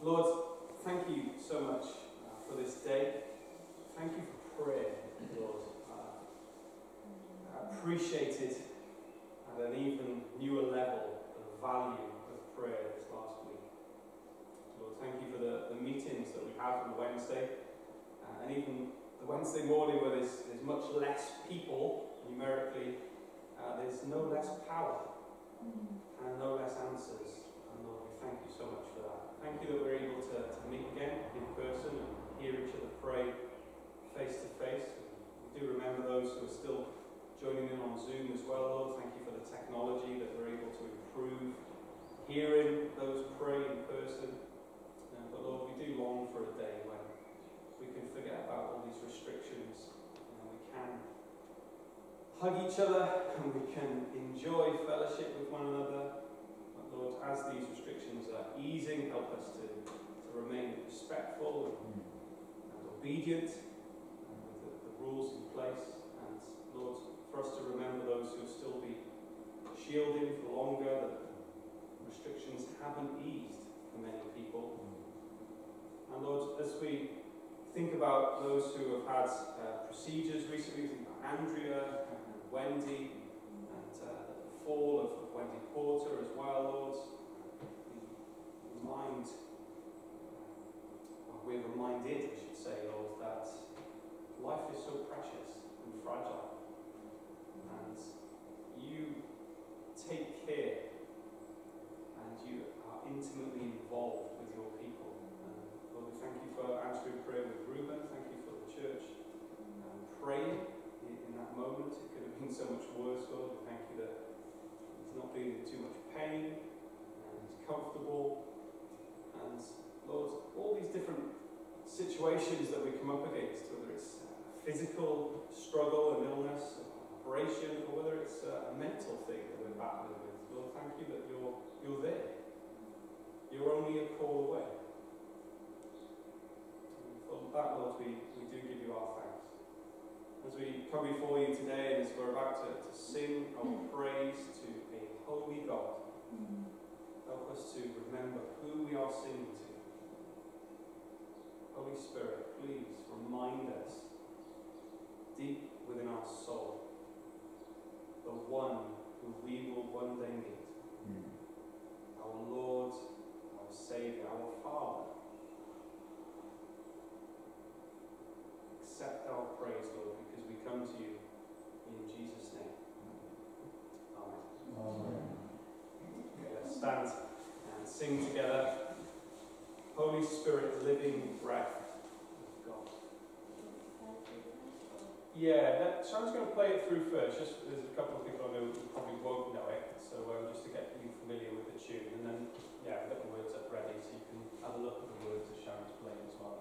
Lord, thank you so much uh, for this day. Thank you for prayer, Lord. Uh, appreciated at an even newer level the value of prayer this last week. Lord, thank you for the, the meetings that we have on Wednesday, uh, and even the Wednesday morning where there's, there's much less people numerically, uh, there's no less power and no less answers. Thank you so much for that. Thank you that we're able to, to meet again in person and hear each other pray face to face. We do remember those who are still joining in on Zoom as well, Lord. Thank you for the technology that we're able to improve hearing those pray in person. Uh, but Lord, we do long for a day when we can forget about all these restrictions and we can hug each other and we can enjoy fellowship with one another. Lord, as these restrictions are easing, help us to, to remain respectful and, and obedient with the, the rules in place. And Lord, for us to remember those who still be shielding for longer, that restrictions haven't eased for many people. And Lord, as we think about those who have had uh, procedures recently, Andrea and Wendy, fall of, Wendy Porter as well, Lord. Remind, we're reminded, I should say, Lord, that life is so precious and fragile. And you take care and you are intimately involved with your people. And Lord, we thank you for answering prayer with Reuben. Thank you for the church um, praying in, in that moment. It could have been so much worse, Lord. We thank you that being in too much pain and comfortable. And Lord, all these different situations that we come up against, whether it's physical struggle and illness, operation, or whether it's a mental thing that we're battling with, Lord, thank you that you're, you're there. You're only a call away. For that, Lord, we, we do give you our thanks. As we come before you today and as we're about to, to sing our praise to holy God, mm-hmm. help us to remember who we are singing to. Holy Spirit, please remind us deep within our soul the one who we will one day meet. Mm-hmm. Our Lord, our Saviour, our Father. Accept our praise, Lord, because we come to you in Jesus' name. Let's stand and sing together. Holy Spirit, living breath of God. Yeah, that, Sharon's going to play it through first. Just there's a couple of people I know who probably won't know it, so um, just to get you familiar with the tune, and then yeah, I've got the words up ready, so you can have a look at the words as Sharon's playing as well.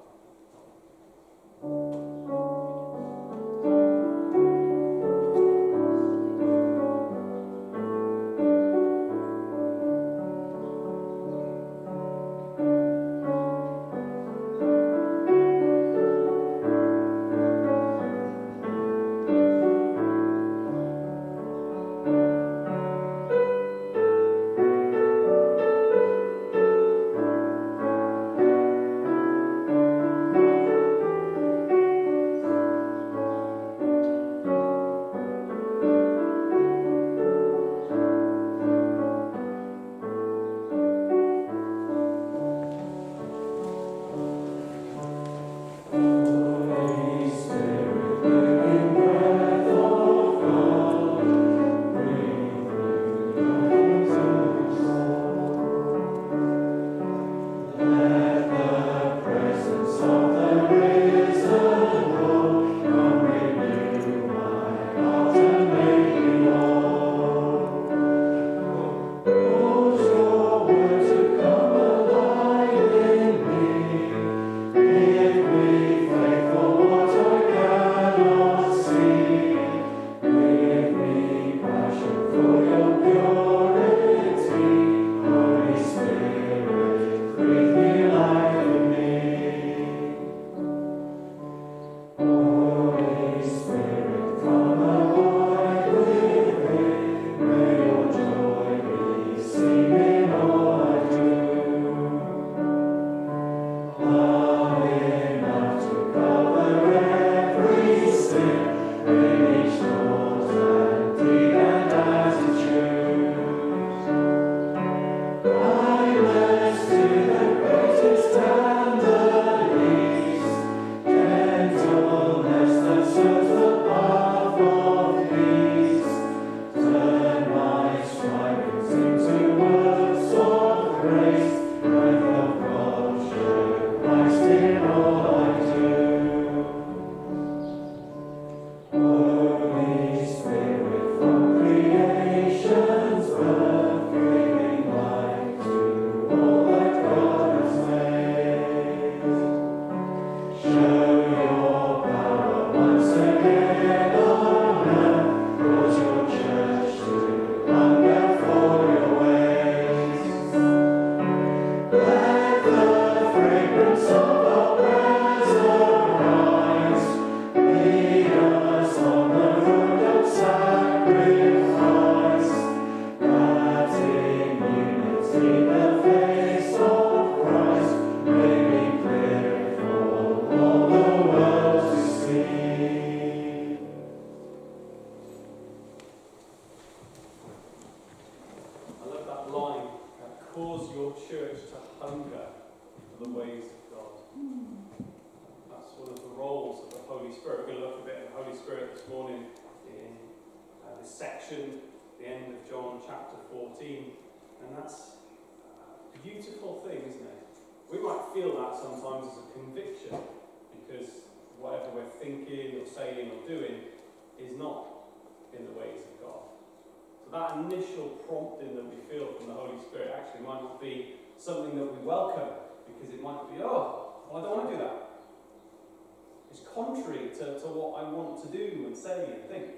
Contrary to, to what I want to do and say and think.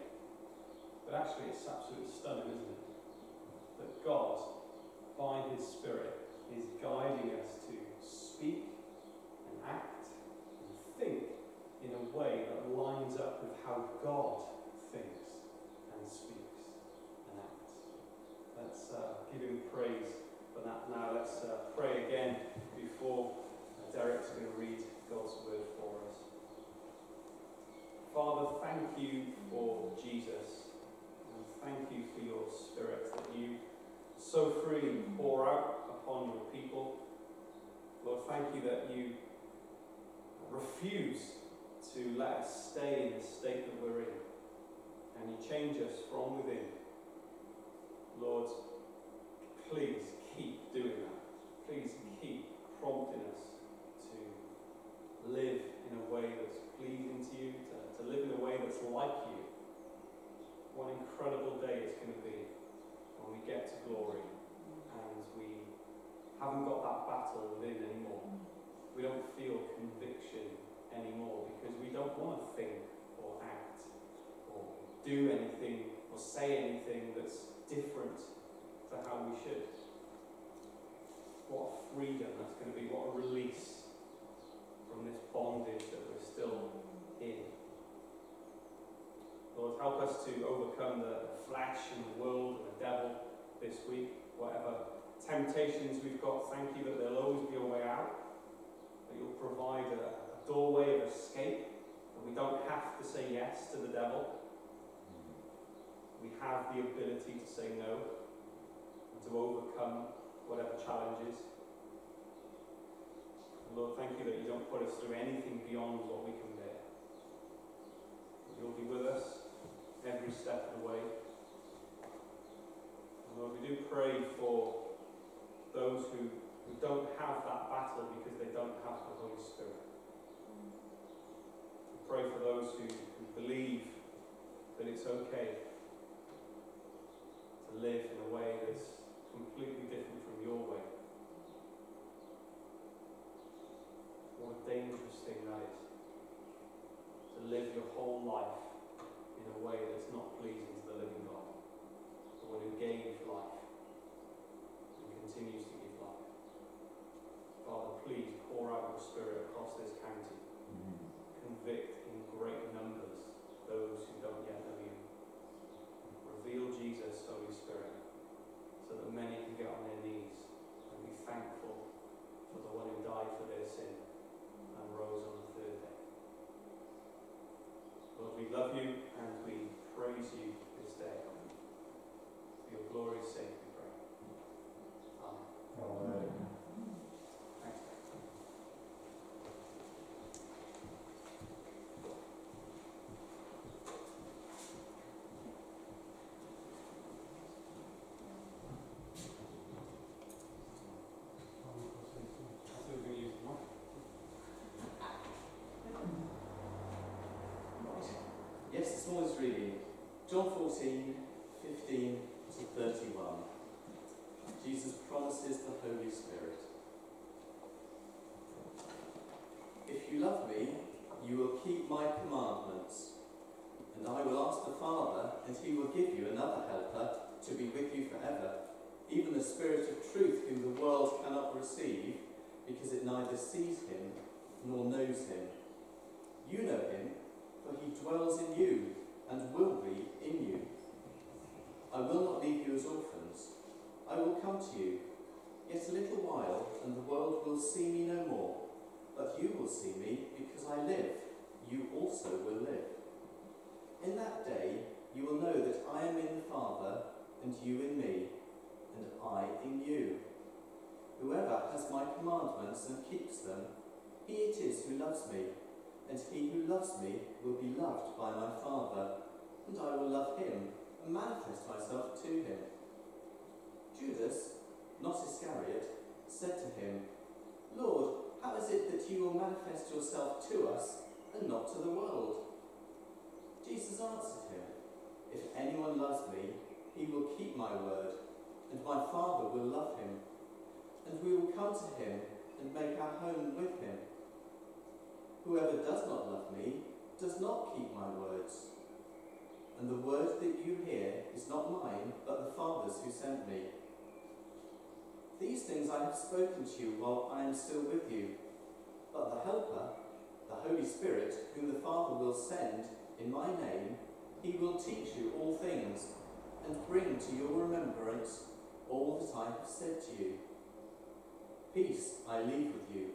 But actually, it's absolutely stunning, isn't it? That God, by His Spirit, is guiding us to speak and act and think in a way that lines up with how God thinks and speaks and acts. Let's uh, give Him praise for that now. Let's uh, pray again before Derek's going to read God's word. Father, thank you for Jesus. And thank you for your Spirit that you so freely pour out upon your people. Lord, thank you that you refuse to let us stay in the state that we're in. And you change us from within. Lord, please keep doing that. Please keep prompting us to live in a way that's pleasing to you, to, to live in a way that's like you. What an incredible day it's going to be when we get to glory and we haven't got that battle within anymore. We don't feel conviction anymore because we don't want to think or act or do anything or say anything that's different to how we should. What a freedom that's going to be, what a release from this bondage that we're still in. Lord, help us to overcome the flesh and the world and the devil this week. Whatever temptations we've got, thank you that there'll always be a way out, that you'll provide a, a doorway of escape, that we don't have to say yes to the devil. We have the ability to say no and to overcome whatever challenges. Lord, thank you that you don't put us through anything beyond what we can bear. You'll be with us every step of the way. And Lord, we do pray for those who, who don't have that battle because they don't have the Holy Spirit. We pray for those who, who believe that it's okay to live in a way that's completely different from your way. What a dangerous thing that is. To live your whole life in a way that's not pleasing to the living God. The one who gave life and continues to give life. Father, please pour out your spirit across this county. Mm-hmm. Convict in great numbers those who don't yet know you. Reveal Jesus, Holy Spirit, so that many can get on their knees and be thankful for the one who died for their sin and rose on the third day. Lord, we love you and we praise you this day. For your glory's sake, we pray. Amen. Thanks. That's what we're going to use tomorrow. Right. Yes, this morning's reading, John 14, 15 to 31. Jesus promises the Holy Spirit. If you love me, you will keep my commandments, and I will ask the Father, and he will give you another helper to be with you forever, even the Spirit of truth whom the world cannot receive, because it neither sees him nor knows him. You know him, for he dwells in you and will be in you. I will not leave you as orphans. I will come to you. Yet a little while, and the world will see me no more. But you will see me, because I live. You also will live. In that day, you will know that I am in the Father, and you in me, and I in you. Whoever has my commandments and keeps them, he it is who loves me, and he who loves me will be loved by my Father, and I will love him and manifest myself to him. Judas, not Iscariot, said to him, Lord, how is it that you will manifest yourself to us and not to the world? Jesus answered him, If anyone loves me, he will keep my word, and my Father will love him and we will come to him and make our home with him. Whoever does not love me does not keep my words. And the word that you hear is not mine, but the Father's who sent me. These things I have spoken to you while I am still with you. But the Helper, the Holy Spirit, whom the Father will send in my name, he will teach you all things and bring to your remembrance all that I have said to you. Peace I leave with you.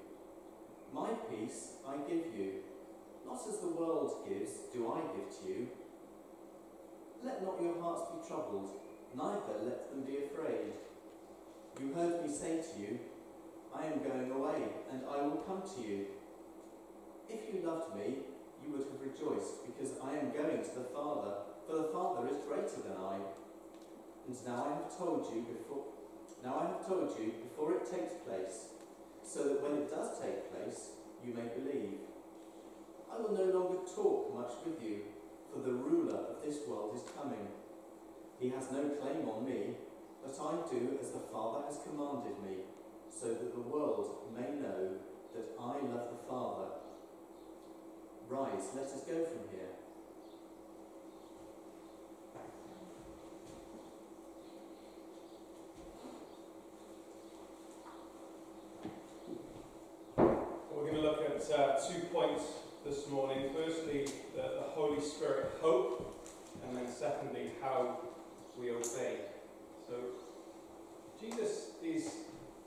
My peace I give you. Not as the world gives, do I give to you. Let not your hearts be troubled, neither let them be afraid. You heard me say to you, I am going away, and I will come to you. If you loved me, you would have rejoiced, because I am going to the Father, for the Father is greater than I. And now I have told you before now I have told you before it takes place, so that when it does take place, you may believe. I will no longer talk much with you, for the ruler of this world is coming. He has no claim on me, but I do as the Father has commanded me, so that the world may know that I love the Father. Rise, let us go from here. We're going to look at uh, two points this morning. Firstly, the, the Holy Spirit hope, and then secondly, how we obey. So, Jesus is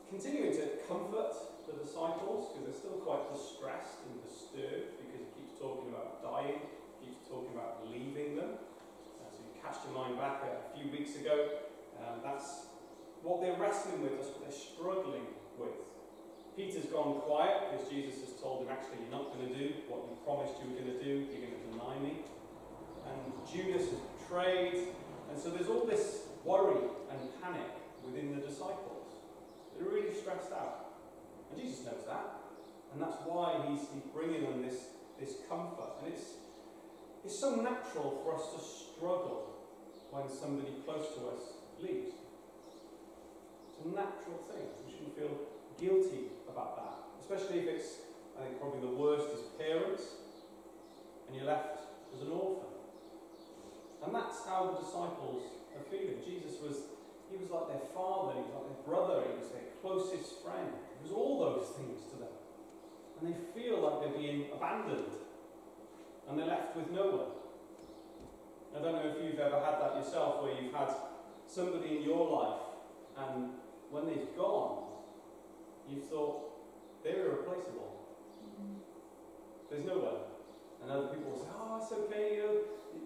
continuing to comfort the disciples because they're still quite distressed and disturbed because he keeps talking about dying, he keeps talking about leaving them. So, you cast your mind back a few weeks ago. Um, that's what they're wrestling with, that's what they're struggling with. Peter's gone quiet because Jesus has told him, actually, you're not going to do what you promised you were going to do. You're going to deny me. And Judas has betrayed. And so there's all this worry and panic within the disciples. They're really stressed out. And Jesus knows that. And that's why he's, he's bringing them this, this comfort. And it's, it's so natural for us to struggle when somebody close to us leaves. It's a natural thing. We shouldn't feel guilty about that. Especially if it's, I think probably the worst is parents, and you're left as an orphan. And that's how the disciples are feeling. Jesus was, he was like their father, he was like their brother, he was their closest friend. He was all those things to them. And they feel like they're being abandoned, and they're left with no one. I don't know if you've ever had that yourself, where you've had somebody in your life, and when they've gone, you thought they're irreplaceable. There's no one. And other people will say, oh, it's okay, you know,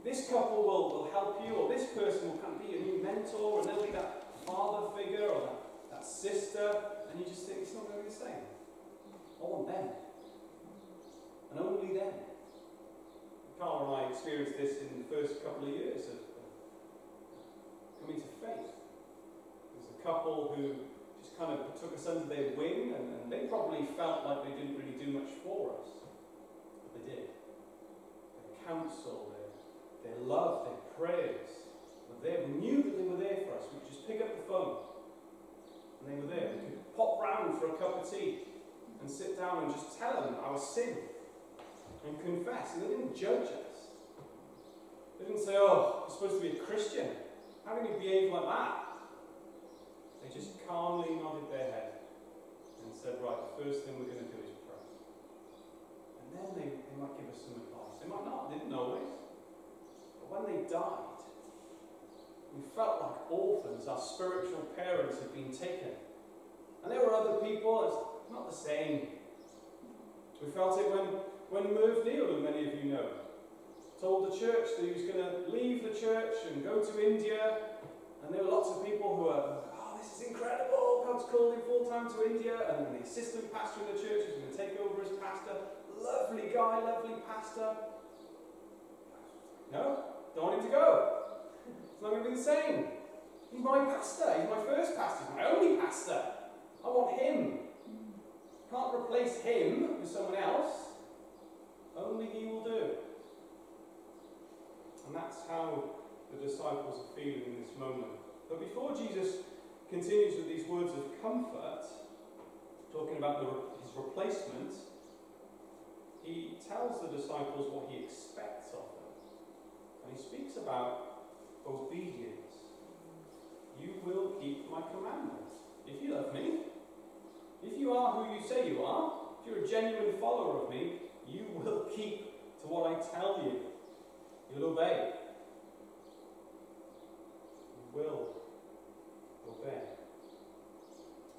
this couple will, will help you, or this person will kind of be a new mentor, and they'll be that father figure or that, that sister, and you just think it's not going to be the same. I want them. And only them. Carl and I experienced this in the first couple of years of coming to faith. There's a couple who kind of took us under their wing, and, and they probably felt like they didn't really do much for us. But they did. Their counsel, their, their love, their prayers. We knew that they were there for us. We could just pick up the phone, and they were there. We could pop round for a cup of tea and sit down and just tell them our sin and confess. And they didn't judge us. They didn't say, oh, you're supposed to be a Christian. How can you behave like that? They just calmly nodded their head and said, right, the first thing we're going to do is pray. And then they, they might give us some advice. They might not, they didn't always. But when they died, we felt like orphans. Our spiritual parents had been taken. And there were other people, it's not the same. We felt it when, when Merv Neal, who many of you know, told the church that he was going to leave the church and go to India. And there were lots of people who were oh, this is incredible. God's called him full time to India, and then the assistant pastor in the church is going to take over as pastor. Lovely guy, lovely pastor. No, don't want him to go. It's not going to be the same. He's my pastor. He's my first pastor. He's my only pastor. I want him. Can't replace him with someone else. Only he will do. And that's how the disciples are feeling in this moment. But before Jesus continues with these words of comfort, talking about the, his replacement, he tells the disciples what he expects of them. And he speaks about obedience. You will keep my commandments. If you love me, if you are who you say you are, if you're a genuine follower of me, you will keep to what I tell you. You'll obey. You will obey.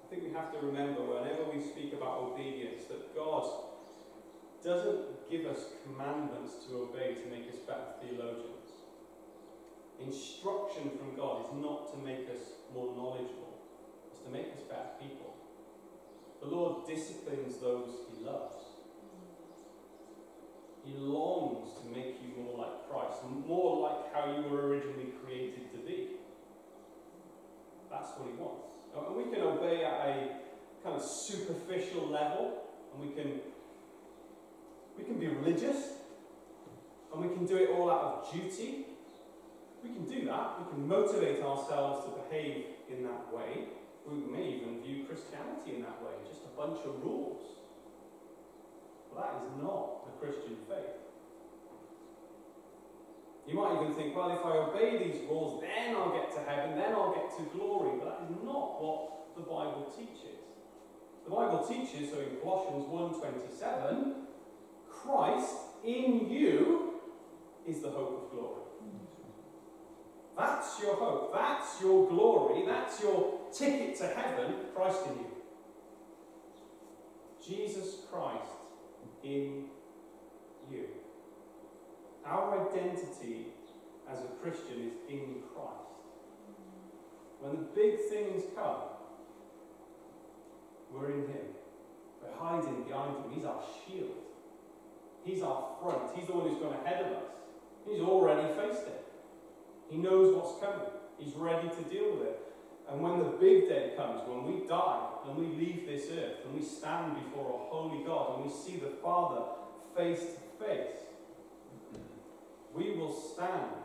I think we have to remember whenever we speak about obedience that God doesn't give us commandments to obey to make us better theologians. Instruction from God is not to make us more knowledgeable, it's to make us better people. The Lord disciplines those he loves. He longs to make you more like Christ, more like how you were originally created to be. That's what he wants. And we can obey at a kind of superficial level, and we can we can be religious, and we can do it all out of duty. We can do that. We can motivate ourselves to behave in that way. We may even view Christianity in that way, just a bunch of rules. But that is not the Christian faith. You might even think, well, if I obey these rules, then I'll get to heaven, then I'll get to glory. But that is not what the Bible teaches. The Bible teaches, so in Colossians 1.27, Christ in you is the hope of glory. That's your hope. That's your glory. That's your ticket to heaven. Christ in you. Jesus Christ in you. Our identity as a Christian is in Christ. When the big things come, we're in Him. We're hiding behind Him. He's our shield. He's our front. He's the one who's gone ahead of us. He's already faced it. He knows what's coming. He's ready to deal with it. And when the big day comes, when we die and we leave this earth and we stand before a holy God and we see the Father face to face, we will stand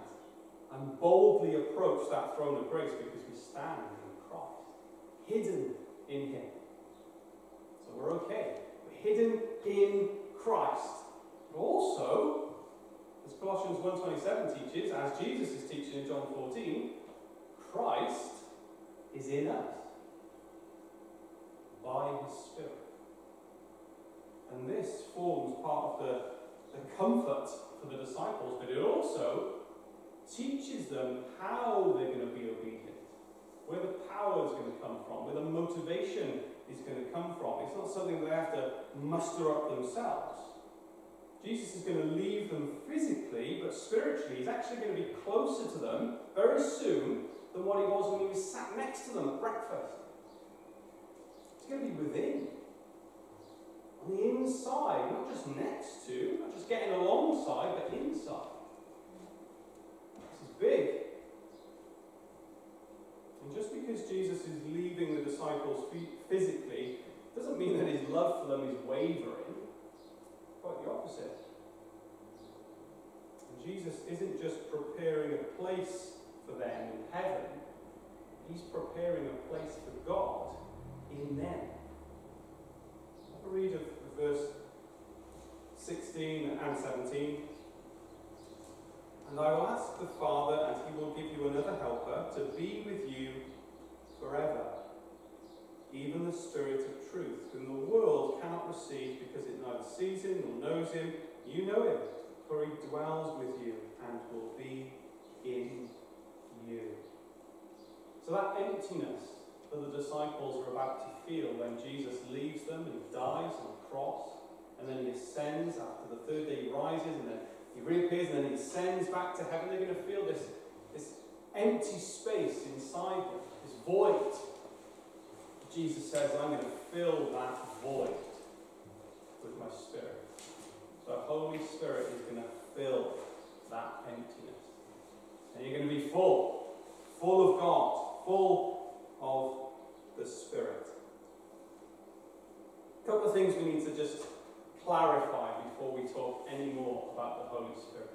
and boldly approach that throne of grace because we stand in Christ, hidden in Him. So we're okay. We're hidden in Christ. But also, as Colossians 1.27 teaches, as Jesus is teaching in John 14, Christ is in us by His Spirit. And this forms part of the, comfort for the disciples, but it also teaches them how they're going to be obedient, where the power is going to come from, where the motivation is going to come from. It's not something they have to muster up themselves. Jesus is going to leave them physically, but spiritually, he's actually going to be closer to them very soon than what he was when he was sat next to them at breakfast. He's going to be within. On the inside, not just next to, not just getting alongside, but inside. This is big. And just because Jesus is leaving the disciples physically doesn't mean that his love for them is wavering. Quite the opposite. And Jesus isn't just preparing a place for them in heaven, he's preparing a place for God in them. A read of verse 16 and 17. And I will ask the Father, and he will give you another helper to be with you forever, even the Spirit of truth, whom the world cannot receive because it neither sees him nor knows him. You know him, for he dwells with you and will be in you. So that emptiness that the disciples are about to feel when Jesus leaves them and he dies on the cross, and then he ascends after the third day he rises, and then he reappears, and then he ascends back to heaven, they're going to feel this, this empty space inside them, this void. Jesus says, I'm going to fill that void with my Spirit. The Holy Spirit is going to fill that emptiness. And you're going to be full, full of God, full of the Spirit. A couple of things we need to just clarify before we talk any more about the Holy Spirit.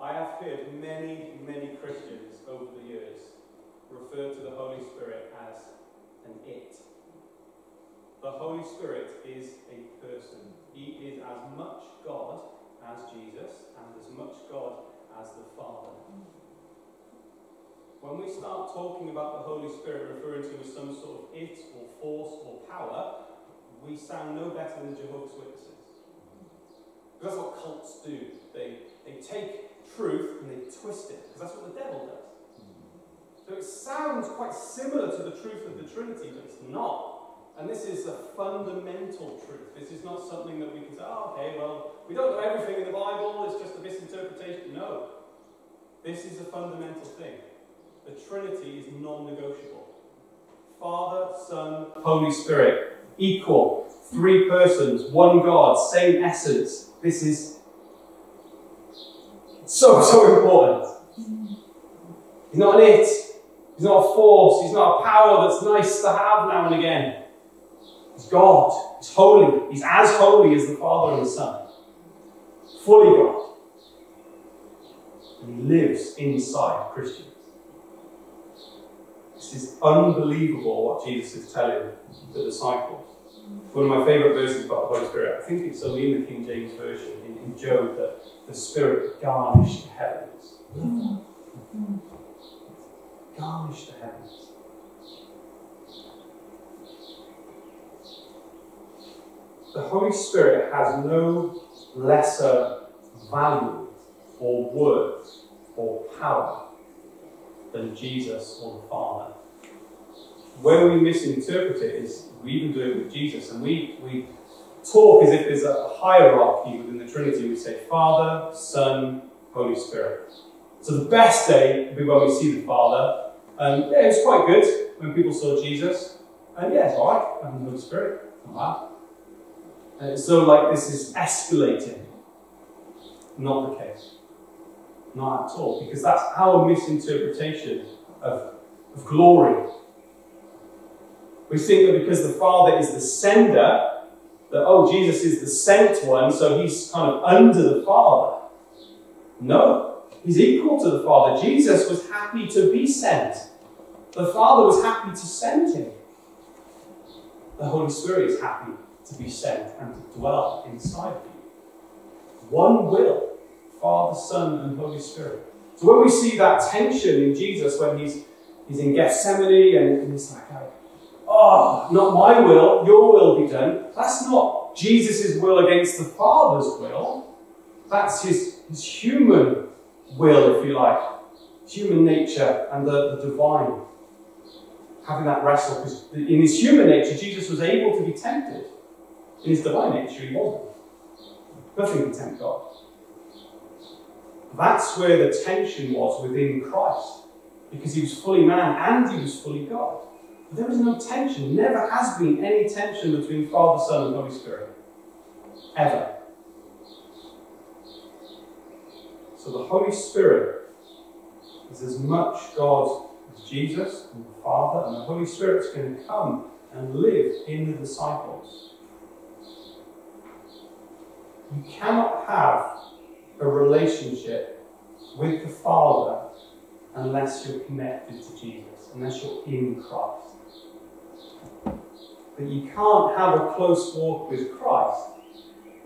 I have heard many, many Christians over the years refer to the Holy Spirit as an it. The Holy Spirit is a person. He is as much God as Jesus and as much God as the Father. When we start talking about the Holy Spirit referring to as some sort of it or force or power, we sound no better than Jehovah's Witnesses. Because that's what cults do. They, they take truth and they twist it, because that's what the devil does. So it sounds quite similar to the truth of the Trinity, but it's not. And this is a fundamental truth. This is not something that we can say, oh, okay, well, we don't know everything in the Bible, it's just a misinterpretation. No. This is a fundamental thing. The Trinity is non negotiable. Father, Son, Holy Spirit, equal, three persons, one God, same essence. This is so, so important. He's not an it, he's not a force, he's not a power that's nice to have now and again. He's God, he's holy, he's as holy as the Father and the Son, fully God. And he lives inside Christians. This is unbelievable what Jesus is telling the disciples. One of my favourite verses about the Holy Spirit, I think it's only in the King James Version, in, in Job, that the Spirit garnished the heavens. Garnished the heavens. The Holy Spirit has no lesser value or worth or power than Jesus or the Father. Where we misinterpret it is we even do it with Jesus, and we, we talk as if there's a hierarchy within the Trinity. We say Father, Son, Holy Spirit. So the best day would be when we see the Father. Um, yeah, it's quite good when people saw Jesus. And yeah, it's alright, and the Holy Spirit. And so like this is escalating. Not the case. Not at all. Because that's our misinterpretation of, of glory. We think that because the Father is the sender, that, oh, Jesus is the sent one, so he's kind of under the Father. No, he's equal to the Father. Jesus was happy to be sent, the Father was happy to send him. The Holy Spirit is happy to be sent and to dwell inside of you. One will, Father, Son, and Holy Spirit. So when we see that tension in Jesus when he's, he's in Gethsemane and, and he's like, uh, oh, not my will, your will be done. That's not Jesus' will against the Father's will. That's his, his human will, if you like, human nature and the, the divine. Having that wrestle, because in his human nature, Jesus was able to be tempted. In his divine nature, he wasn't. Nothing can tempt God. That's where the tension was within Christ, because he was fully man and he was fully God. But there is no tension, never has been any tension between Father, Son, and Holy Spirit. Ever. So the Holy Spirit is as much God as Jesus and the Father, and the Holy Spirit's going to come and live in the disciples. You cannot have a relationship with the Father unless you're connected to Jesus, unless you're in Christ. But you can't have a close walk with Christ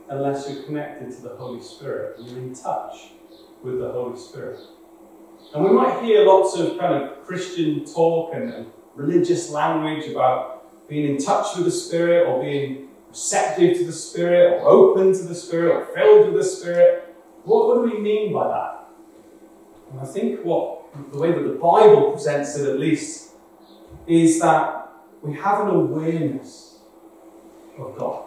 unless you're connected to the Holy Spirit and you're in touch with the Holy Spirit. And we might hear lots of kind of Christian talk and, religious language about being in touch with the Spirit or being receptive to the Spirit or open to the Spirit or filled with the Spirit. What, what do we mean by that? And I think what the way that the Bible presents it at least is that we have an awareness of God.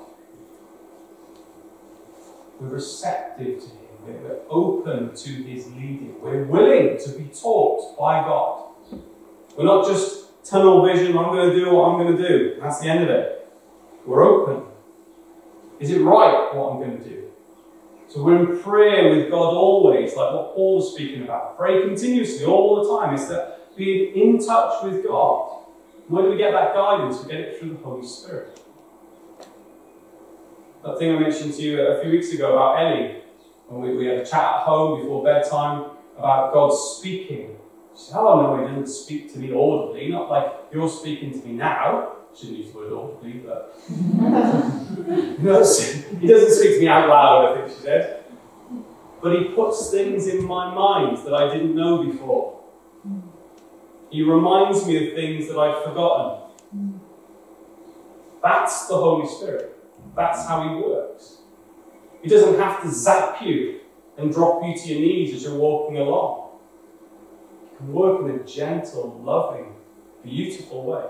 We're receptive to Him. We're open to His leading. We're willing to be taught by God. We're not just tunnel vision. I'm going to do what I'm going to do. That's the end of it. We're open. Is it right what I'm going to do? So we're in prayer with God always, like what Paul was speaking about. Pray continuously all the time. It's that being in touch with God. Where do we get that guidance? We get it through the Holy Spirit. That thing I mentioned to you a few weeks ago about Ellie, when we, we had a chat at home before bedtime about God speaking. She said, Oh, no, he doesn't speak to me audibly, not like you're speaking to me now. Use the word audibly, but. he doesn't speak to me out loud, I think she said. But he puts things in my mind that I didn't know before. He reminds me of things that I've forgotten. That's the Holy Spirit. That's how he works. He doesn't have to zap you and drop you to your knees as you're walking along. He can work in a gentle, loving, beautiful way.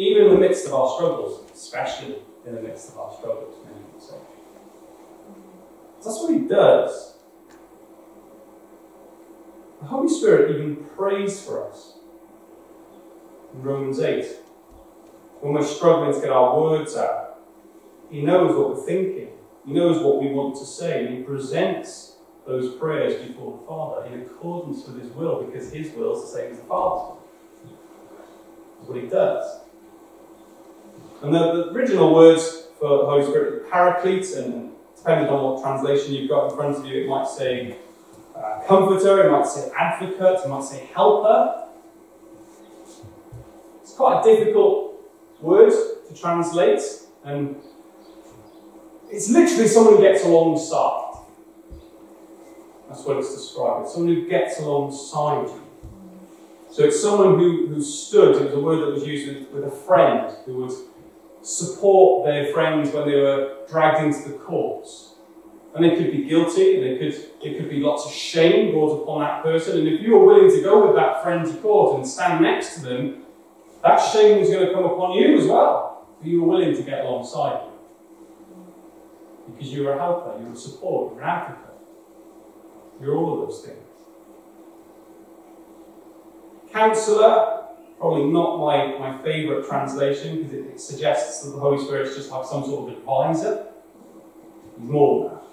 Even in the midst of our struggles, especially in the midst of our struggles, many people say. That's what he does. The Holy Spirit even prays for us. In Romans 8, when we're struggling to get our words out, he knows what we're thinking. He knows what we want to say. And he presents those prayers before the Father in accordance with his will, because his will is the same as the Father's. That's what he does. And the, the original words for the Holy Spirit, paraclete, and depending on what translation you've got in front of you, it might say uh, comforter, it might say advocate, it might say helper. It's quite a difficult word to translate, and it's literally someone who gets alongside. That's what it's described. It's someone who gets alongside you. So it's someone who, who stood, it was a word that was used with, with a friend who would support their friends when they were dragged into the courts. And they could be guilty, and they could, it could be lots of shame brought upon that person. And if you were willing to go with that friend to court and stand next to them, that shame was going to come upon you as well. But you were willing to get alongside them because you're a helper, you're a support, you're an advocate. You're all of those things. Counselor, probably not my, my favourite translation because it, it, suggests that the Holy Spirit is just like some sort of advisor. He's more than that.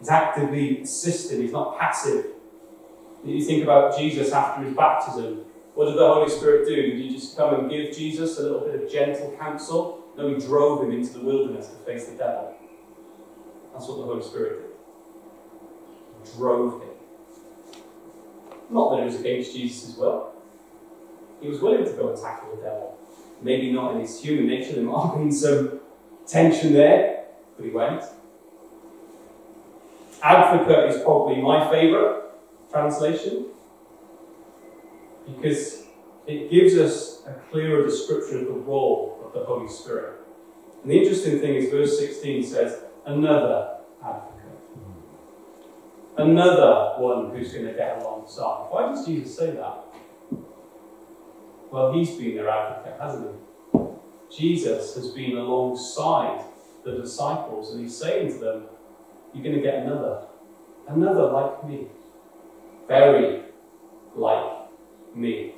He's actively assisting, he's not passive. You think about Jesus after his baptism. What did the Holy Spirit do? Did he just come and give Jesus a little bit of gentle counsel? No, he drove him into the wilderness to face the devil. That's what the Holy Spirit did. Drove him. Not that it was against Jesus' will. He was willing to go and tackle the devil. Maybe not in his human nature, there might have been some tension there, but he went. Advocate is probably my favourite translation because it gives us a clearer description of the role of the Holy Spirit. And the interesting thing is, verse 16 says, another advocate. Another one who's going to get alongside. Why does Jesus say that? Well, he's been their advocate, hasn't he? Jesus has been alongside the disciples and he's saying to them, You're going to get another. Another like me. Very like me.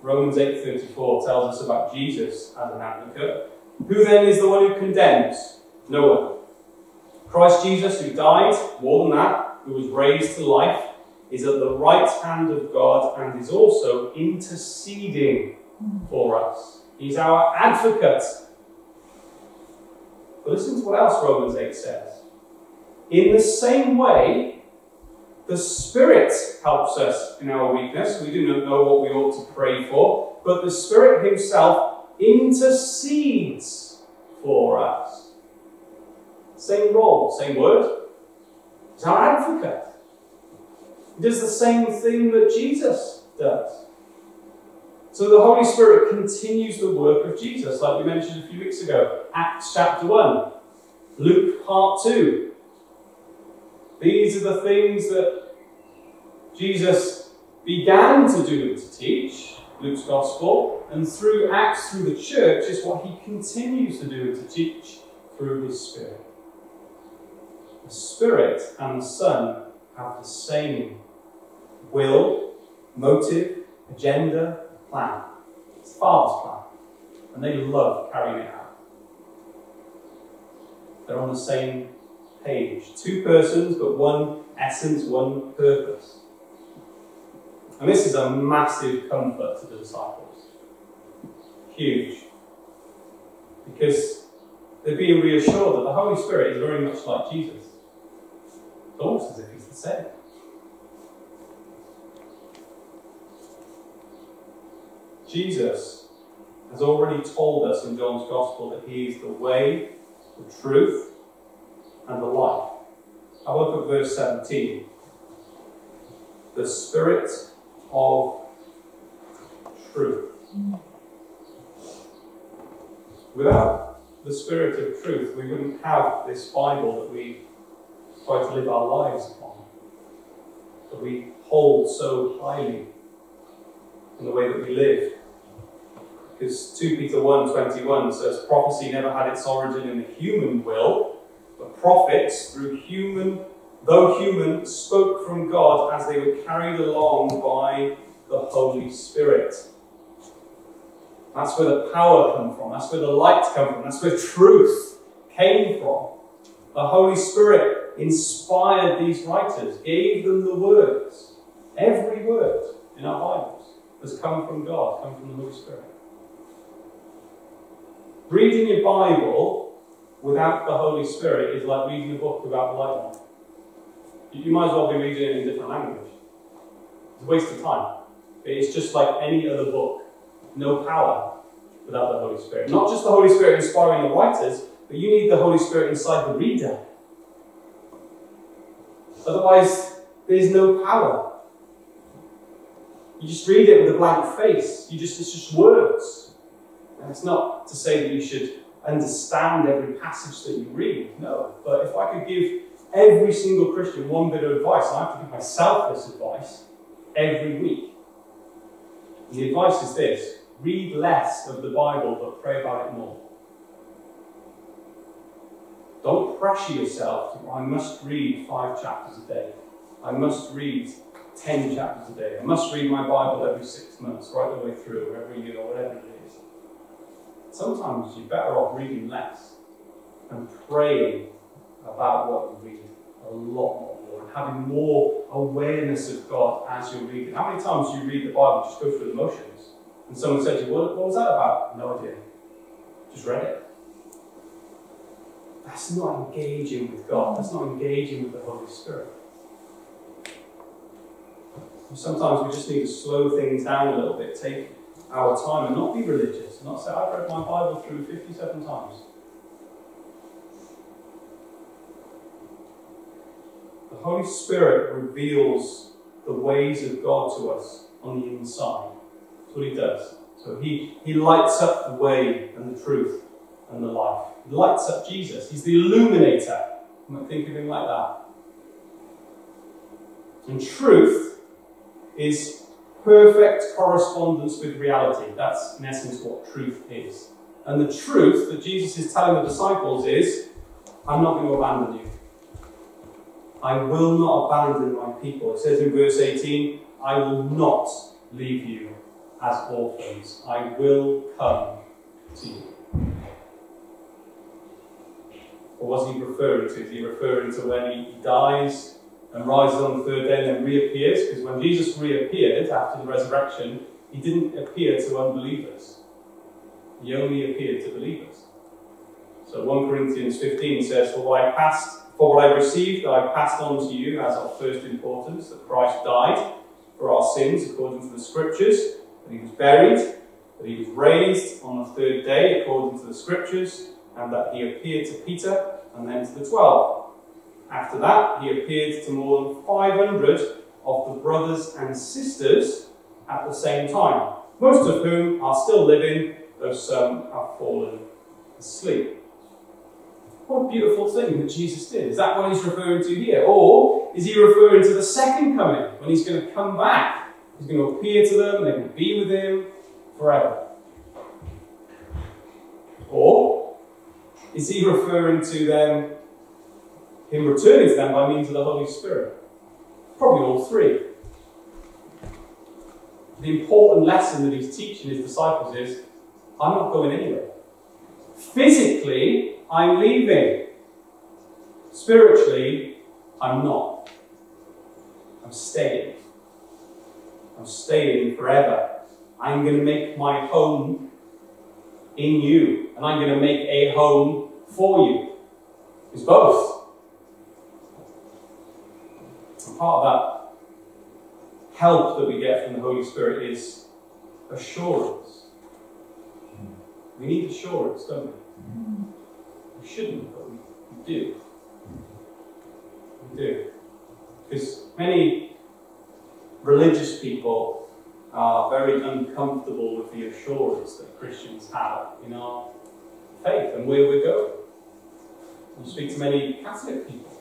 Romans 8:34 tells us about Jesus as an advocate. Who then is the one who condemns? No one. Christ Jesus, who died, more than that, who was raised to life, is at the right hand of God and is also interceding for us. He's our advocate. But listen to what else Romans 8 says. In the same way, the Spirit helps us in our weakness. We do not know what we ought to pray for, but the Spirit Himself intercedes for us. Same role, same word. He's our advocate. Does the same thing that Jesus does. So the Holy Spirit continues the work of Jesus, like we mentioned a few weeks ago. Acts chapter 1, Luke part 2. These are the things that Jesus began to do and to teach, Luke's Gospel, and through Acts, through the church, is what he continues to do and to teach through his Spirit. The Spirit and the Son have the same will, motive, agenda, plan. It's the Father's plan. And they love carrying it out. They're on the same page. Two persons, but one essence, one purpose. And this is a massive comfort to the disciples. Huge. Because they're being reassured that the Holy Spirit is very much like Jesus. It's almost as if he's the same. Jesus has already told us in John's Gospel that he is the way, the truth, and the life. I look at verse 17. The Spirit of truth. Without the Spirit of truth, we wouldn't have this Bible that we try to live our lives upon, that we hold so highly in the way that we live. Because 2 Peter 1 21 says prophecy never had its origin in the human will, but prophets, through human, though human, spoke from God as they were carried along by the Holy Spirit. That's where the power comes from. That's where the light comes from. That's where truth came from. The Holy Spirit inspired these writers, gave them the words. Every word in our Bibles has come from God, come from the Holy Spirit. Reading your Bible without the Holy Spirit is like reading a book without the light on. You might as well be reading it in a different language. It's a waste of time. It's just like any other book. No power without the Holy Spirit. Not just the Holy Spirit inspiring the writers, but you need the Holy Spirit inside the reader. Otherwise, there's no power. You just read it with a blank face. You just it's just words. And it's not to say that you should understand every passage that you read. No. But if I could give every single Christian one bit of advice, I have to give myself this advice every week. And the advice is this read less of the Bible, but pray about it more. Don't pressure yourself I must read five chapters a day. I must read ten chapters a day. I must read my Bible every six months, right the way through, every year, or whatever it is. Sometimes you're better off reading less and praying about what you read a lot more and having more awareness of God as you're reading. How many times do you read the Bible just go through the motions? And someone said to you, what, what was that about? No idea. Just read it. That's not engaging with God. That's not engaging with the Holy Spirit. Sometimes we just need to slow things down a little bit, take our time, and not be religious, not say, I've read my Bible through 57 times. The Holy Spirit reveals the ways of God to us on the inside. That's what He does. So He, he lights up the way and the truth and the life. He lights up Jesus. He's the illuminator. You might think of Him like that. And truth is perfect correspondence with reality. That's, in essence, what truth is. And the truth that Jesus is telling the disciples is I'm not going to abandon you. I will not abandon my people. It says in verse 18, I will not leave you as orphans. I will come to you. Or was he referring to? Is he referring to when he dies and rises on the third day and then reappears? Because when Jesus reappeared after the resurrection, he didn't appear to unbelievers. He only appeared to believers. So 1 Corinthians 15 says, For what I passed, for what I received, I passed on to you as of first importance, that Christ died for our sins according to the scriptures, that he was buried, that he was raised on the third day according to the scriptures, and that he appeared to Peter and then to the twelve. After that, he appeared to more than 500 of the brothers and sisters at the same time, most of whom are still living, though some have fallen asleep. What a beautiful thing that Jesus did. Is that what he's referring to here? Or is he referring to the second coming, when he's going to come back? He's going to appear to them, they're going to be with him forever. Or is he referring to them, him returning to them by means of the Holy Spirit? Probably all three. the important lesson that he's teaching his disciples is I'm not going anywhere. Physically, I'm leaving. Spiritually, I'm not. I'm staying. I'm staying forever. I'm going to make my home in you, and I'm going to make a home for you. It's both. And part of that help that we get from the Holy Spirit is assurance. We need assurance, don't we? We shouldn't, but we, do. We do. Because many religious people are very uncomfortable with the assurance that Christians have in our faith and where we're going. You speak to many Catholic people,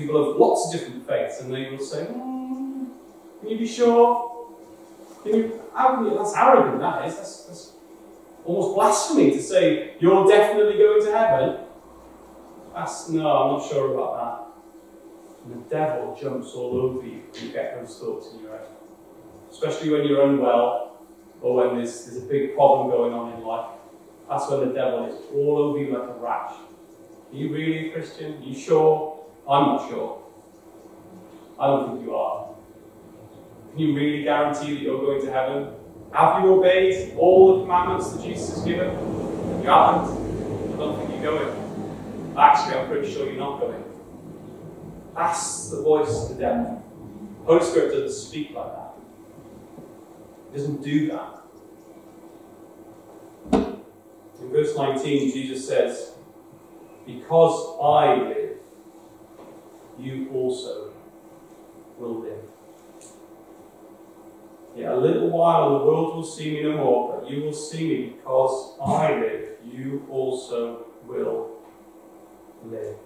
people of lots of different faiths, and they will say, mm, Can you be sure? Can you, how can you, that's arrogant, that is. That's, that's almost blasphemy to say, You're definitely going to heaven. That's, no, I'm not sure about that. And the devil jumps all over you when you get those thoughts in your head. Especially when you're unwell or when there's, there's a big problem going on in life. That's when the devil is all over you like a rash. Are you really a Christian? Are you sure? I'm not sure. I don't think you are. Can you really guarantee that you're going to heaven? Have you obeyed all the commandments that Jesus has given? You haven't. I don't think you're going. Actually, I'm pretty sure you're not going. That's the voice of the devil. Holy Spirit doesn't speak like that. He doesn't do that. In verse 19, Jesus says, Because I live, you also will live. Yet a little while the world will see me no more, but you will see me because I live, you also will live.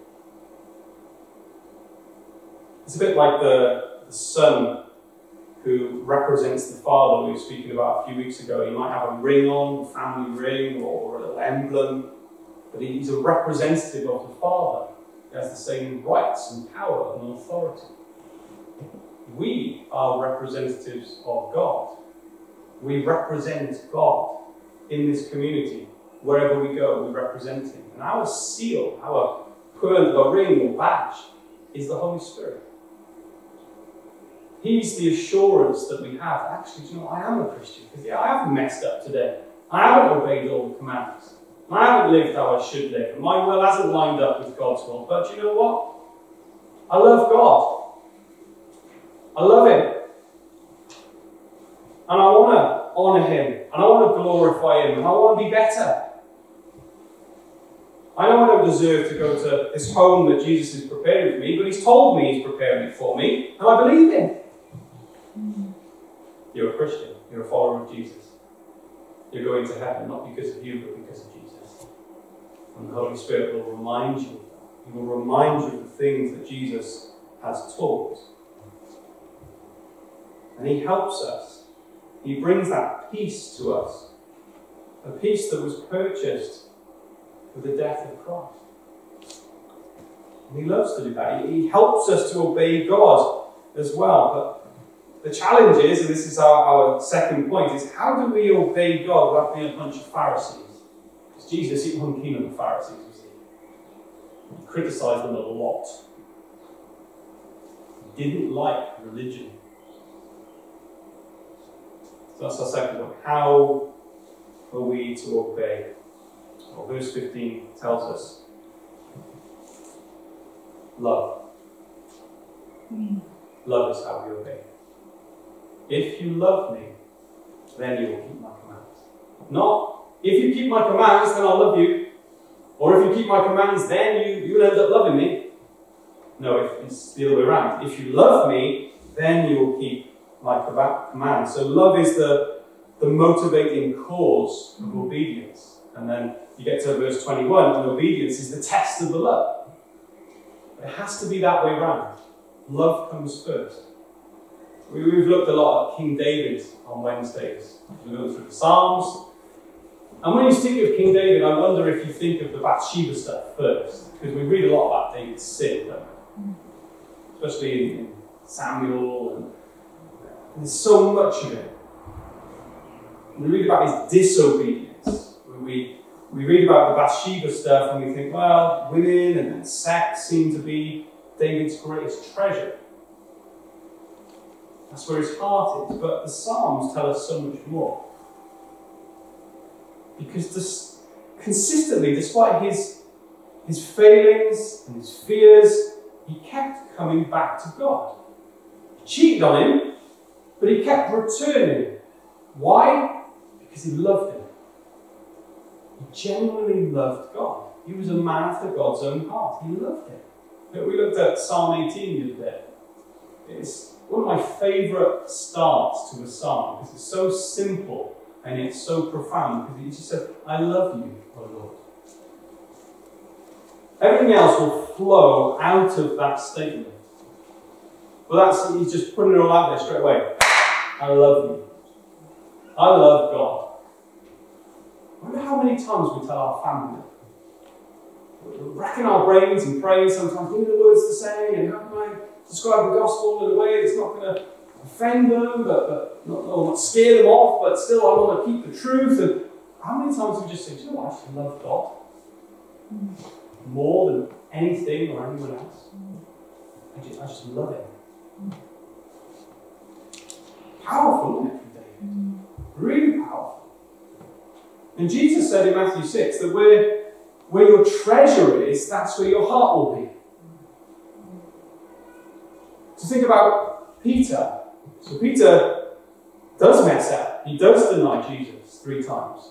It's a bit like the, the son who represents the father we were speaking about a few weeks ago. He might have a ring on, a family ring, or a little emblem, but he's a representative of the father. Has the same rights and power and authority. We are representatives of God. We represent God in this community. Wherever we go, we represent Him. And our seal, our of ring or badge, is the Holy Spirit. He's the assurance that we have. Actually, you know, I am a Christian. Because, yeah, I haven't messed up today. I haven't obeyed all the commands. I haven't lived how I should live. And my will hasn't lined up with God's will. But you know what? I love God. I love Him. And I want to honour Him. And I want to glorify Him. And I want to be better. I know I don't deserve to go to this home that Jesus is preparing for me, but He's told me He's preparing it for me, and I believe Him. You're a Christian. You're a follower of Jesus. You're going to heaven not because of you, but because of. And the Holy Spirit will remind you. He will remind you of the things that Jesus has taught. And He helps us. He brings that peace to us. A peace that was purchased with the death of Christ. And He loves to do that. He helps us to obey God as well. But the challenge is, and this is our, our second point, is how do we obey God without being a bunch of Pharisees? Jesus, he wasn't keen on the Pharisees, was he? He criticized them a lot. He didn't like religion. So that's our second point. How are we to obey? Well, verse 15 tells us love. Mm. Love is how we obey. If you love me, then you will keep my commands. Not, if you keep my commands, then I'll love you. Or if you keep my commands, then you, you'll end up loving me. No, it's the other way around. If you love me, then you will keep my commands. So love is the, the motivating cause of mm-hmm. obedience. And then you get to verse 21, and obedience is the test of the love. It has to be that way around. Love comes first. We've looked a lot at King David on Wednesdays. We've looked through the Psalms. And when you think of King David, I wonder if you think of the Bathsheba stuff first. Because we read a lot about David's sin, Especially in, Samuel and There's so much of it. We read about his disobedience. We, we read about the Bathsheba stuff and we think, well, women and sex seem to be David's greatest treasure. That's where his heart is. But the Psalms tell us so much more. Because consistently, despite his, his failings and his fears, he kept coming back to God. He cheated on him, but he kept returning. Why? Because he loved him. He genuinely loved God. He was a man after God's own heart. He loved him. We looked at Psalm 18 the other day. It's one of my favourite starts to a psalm because it's so simple and it's so profound because he just said, I love you, O Lord. Everything else will flow out of that statement. But that's he's just putting it all out there straight away. I love you. I love God. I wonder how many times we tell our family. We're racking our brains and praying sometimes, me the words to say, and how can I describe the gospel in a way that's not going to offend them, but, but not, not scare them off, but still I want to keep the truth. And how many times we just say, you know I just love God more than anything or anyone else. I just, I just love it. Powerful, isn't it, David? Really powerful. And Jesus said in Matthew 6 that where, where your treasure is, that's where your heart will be. To think about Peter. So Peter does mess up. He does deny Jesus three times.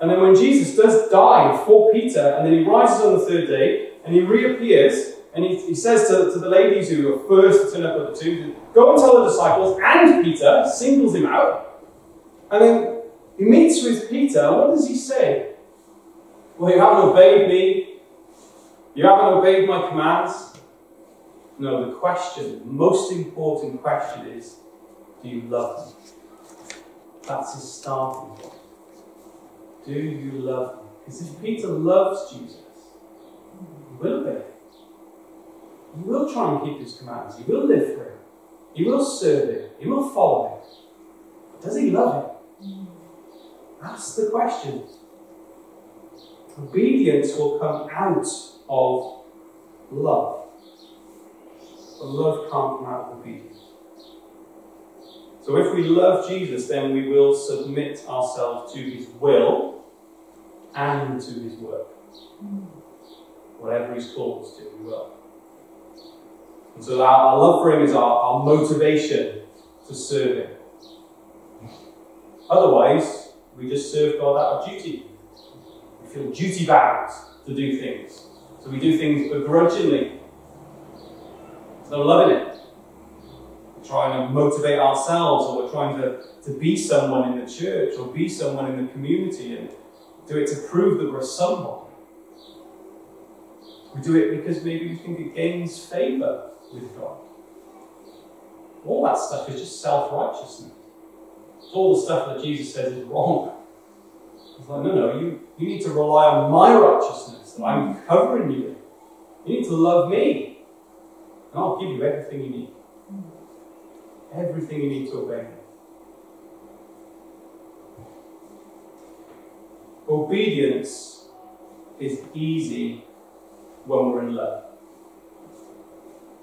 And then when Jesus does die for Peter, and then he rises on the third day, and he reappears, and he, he says to, to the ladies who are first to turn up at the tomb, Go and tell the disciples, and Peter singles him out. And then he meets with Peter. and What does he say? Well, you haven't obeyed me. You haven't obeyed my commands. No, the question, the most important question is do you love me? That's his starting point. Do you love me? Because if Peter loves Jesus, he will obey. He will try and keep his commands. He will live for him. He will serve him. He will follow him. But does he love him? That's the question. Obedience will come out of love. But love can't come out of obedience. So if we love Jesus, then we will submit ourselves to his will and to his work. Whatever he's called us to, we will. And so our, our love for him is our, our motivation to serve him. Otherwise, we just serve God out of duty. We feel duty bound to do things. So we do things begrudgingly. There's no love in it. Trying to motivate ourselves, or we're trying to, to be someone in the church, or be someone in the community, and do it to prove that we're someone. We do it because maybe we think it gains favour with God. All that stuff is just self righteousness. It's all the stuff that Jesus says is wrong. It's like, no, no, you, you need to rely on my righteousness that I'm covering you in. You need to love me. And I'll give you everything you need. Everything you need to obey. Obedience is easy when we're in love.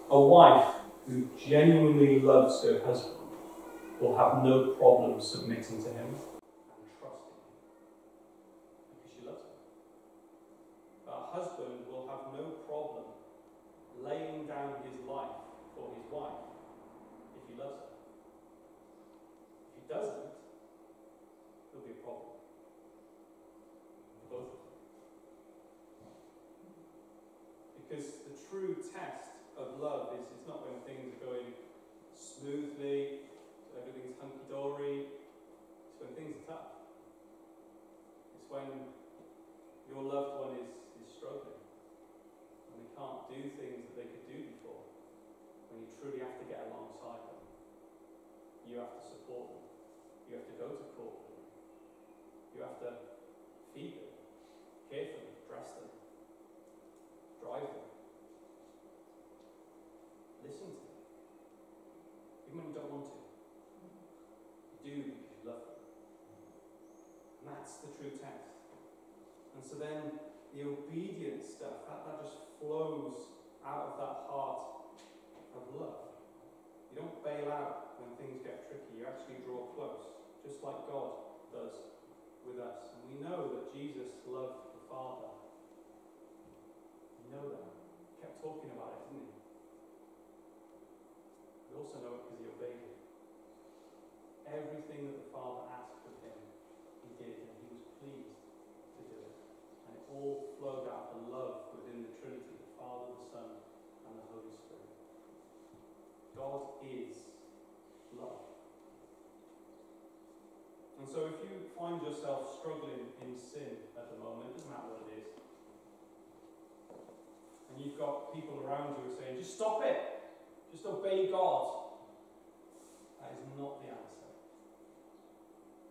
A wife who genuinely loves her husband will have no problem submitting to him and trusting him because she loves him. A husband will have no problem laying down his life for his wife if he loves her. If he doesn't, there'll be a problem for both of them. Because the true test of love is it's not when things are going smoothly, everything's hunky dory. It's when things are tough. It's when your loved one is, is struggling, when they can't do things they could do before, when you truly have to get alongside them. You have to support them. You have to go to court with them. You have to feed them, care for them, dress them, drive them. Listen to them, even when you don't want to. so then the obedience stuff, that, that just flows out of that heart of love. You don't bail out when things get tricky, you actually draw close, just like God does with us. And we know that Jesus loved the Father. We know that. He kept talking about it, didn't he? We also know it because he obeyed it. Everything that the Father asked of him, he did, and he was pleased to do it. And it all flowed out of the love within the Trinity the Father, the Son, and the Holy Spirit. God is love. And so if you find yourself struggling in sin at the moment, doesn't matter what it is, and you've got people around you saying, just stop it, just obey God, that is not the answer.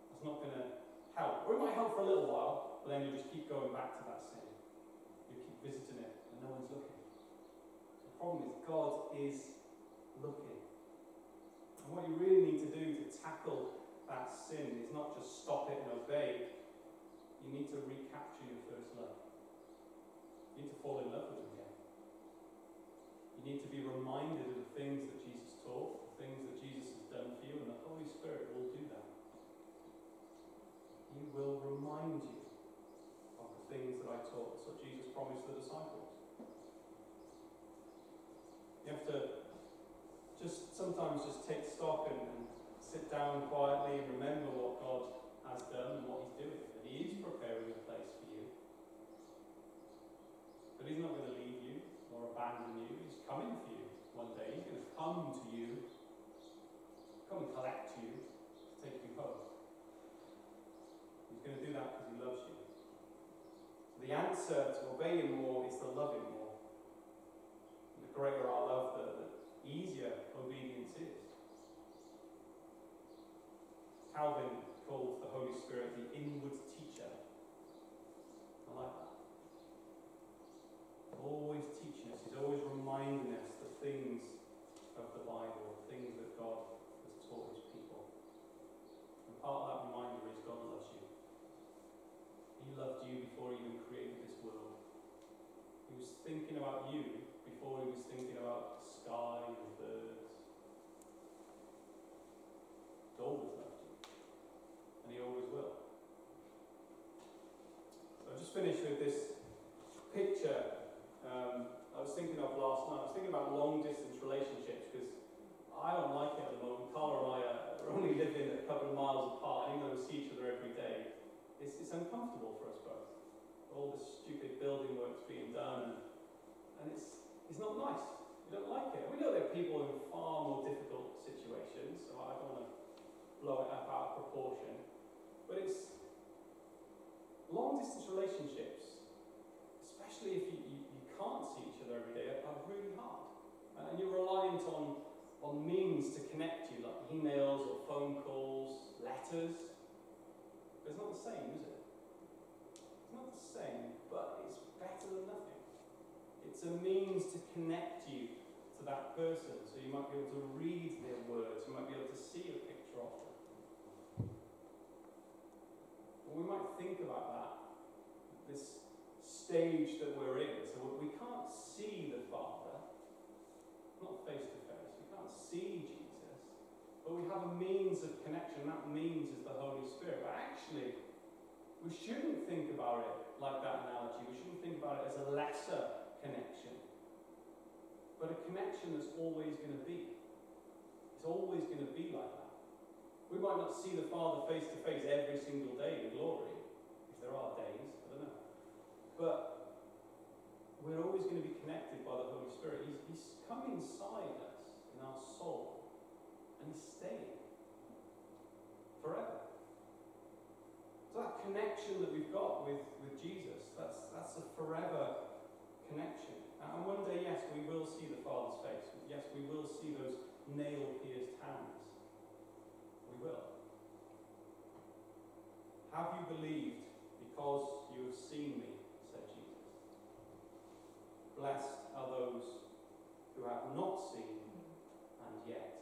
That's not going to help. Or it might help for a little while, but then you just keep going back to that sin. You keep visiting it, and no one's looking. The problem is, God is looking. And what you really need to do to tackle that sin is not just stop it and to recapture your first love. You need to fall in love with Him again. You need to be reminded of the things that Jesus taught, the things that Jesus has done for you, and the Holy Spirit will do that. He will remind you of the things that I taught. That's what Jesus promised the disciples. You have to just sometimes just take stock and, and sit down quietly and remember what God has done and what He's doing. That He is preparing a place for you. But He's not going to leave you or abandon you. He's coming for you one day. He's going to come to you, come and collect you, to take you home. He's going to do that because He loves you. So the answer to obey Him more is to love Him more. And the greater our love, the, the easier obedience is. Calvin called the Holy Spirit the inward teacher. I like that. Always teaching us, he's always reminding us the things of the Bible, the things that God has taught his people. And part of that reminder is God loves you. He loved you before he even created this world. He was thinking about you before he was thinking about the sky and the birds. He's always loved you. And he always will. So I'll just finish with this picture um, I was thinking of last night. I was thinking about long distance relationships because I don't like it at the moment. Carla and I are only living a couple of miles apart, and even though we see each other every day, it's, it's uncomfortable for us both. All this stupid building work's being done, and, and it's, it's not nice. We don't like it. We know there are people in far more difficult situations, I don't want to blow it up out of proportion. But it's long distance relationships, especially if you, you, you can't see each other every day, are, are really hard. And you're reliant on, on means to connect you, like emails or phone calls, letters. But it's not the same, is it? It's not the same, but it's better than nothing. It's a means to connect you to that person, so you might be able to read their words, you might be able to see a picture of them. Well, we might think about that, this stage that we're in. So we can't see the Father, not face to face, we can't see Jesus, but we have a means of connection. And that means is the Holy Spirit. But actually, we shouldn't think about it like that analogy. We shouldn't think about it as a lesser connection, but a connection that's always going to be. It's always going to be like that. We might not see the Father face to face every single day in glory, if there are days, I don't know. But we're always going to be connected by the Holy Spirit. He's, he's come inside us, in our soul, and He's staying forever. So that connection that we've got with, with Jesus, that's, that's a forever connection. And one day, yes, we will see the Father's face. Yes, we will see those nail-pierced hands. We will. Have you believed because you have seen me, said Jesus. Blessed are those who have not seen and yet